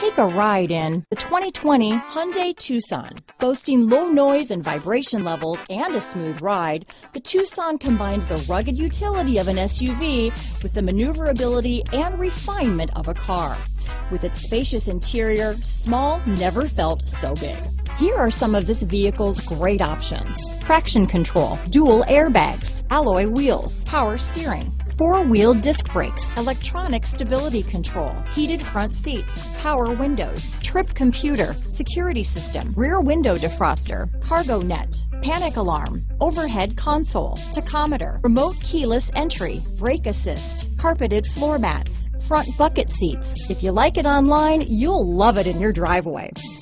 Take a ride in the 2020 Hyundai Tucson. Boasting low noise and vibration levels and a smooth ride, the Tucson combines the rugged utility of an SUV with the maneuverability and refinement of a car. With its spacious interior, small never felt so big. Here are some of this vehicle's great options. Traction control, dual airbags, alloy wheels, power steering, four-wheel disc brakes, electronic stability control, heated front seats, power windows, trip computer, security system, rear window defroster, cargo net, panic alarm, overhead console, tachometer, remote keyless entry, brake assist, carpeted floor mats, front bucket seats. If you like it online, you'll love it in your driveway.